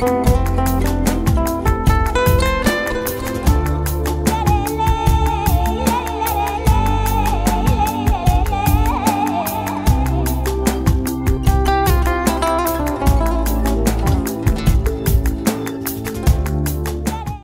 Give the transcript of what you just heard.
Bye.